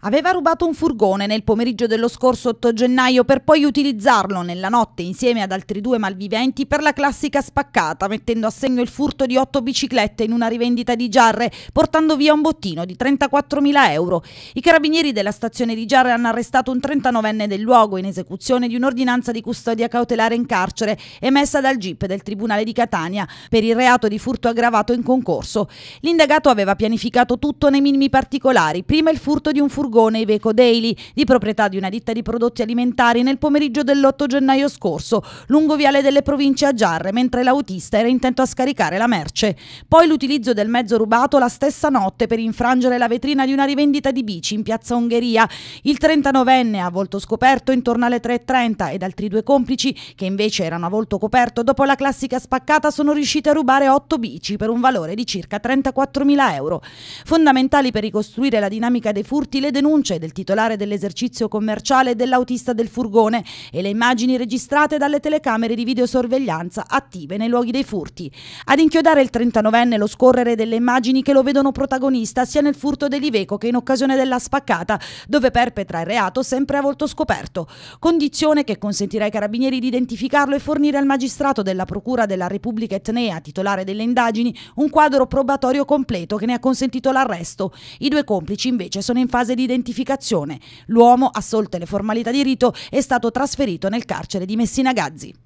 Aveva rubato un furgone nel pomeriggio dello scorso 8 gennaio per poi utilizzarlo nella notte insieme ad altri due malviventi per la classica spaccata, mettendo a segno il furto di otto biciclette in una rivendita di Giarre, portando via un bottino di 34.000 euro. I carabinieri della stazione di Giarre hanno arrestato un 39enne del luogo in esecuzione di un'ordinanza di custodia cautelare in carcere emessa dal GIP del Tribunale di Catania per il reato di furto aggravato in concorso. L'indagato aveva pianificato tutto nei minimi particolari, prima il furto di un furgone furgone Iveco Daily, di proprietà di una ditta di prodotti alimentari, nel pomeriggio dell'8 gennaio scorso, lungo viale delle province a Giarre, mentre l'autista era intento a scaricare la merce. Poi l'utilizzo del mezzo rubato la stessa notte per infrangere la vetrina di una rivendita di bici in piazza Ungheria. Il 39enne a volto scoperto intorno alle 3.30 ed altri due complici, che invece erano a volto coperto dopo la classica spaccata, sono riusciti a rubare 8 bici per un valore di circa 34.000 euro. Fondamentali per ricostruire la dinamica dei furti le denunce del titolare dell'esercizio commerciale e dell'autista del furgone e le immagini registrate dalle telecamere di videosorveglianza attive nei luoghi dei furti. Ad inchiodare il 39enne lo scorrere delle immagini che lo vedono protagonista sia nel furto dell'Iveco che in occasione della spaccata, dove perpetra il reato sempre a volto scoperto. Condizione che consentirà ai carabinieri di identificarlo e fornire al magistrato della Procura della Repubblica Etnea, titolare delle indagini, un quadro probatorio completo che ne ha consentito l'arresto. I due complici invece sono in fase di identificazione. L'uomo, assolte le formalità di rito, è stato trasferito nel carcere di Messina Gazzi.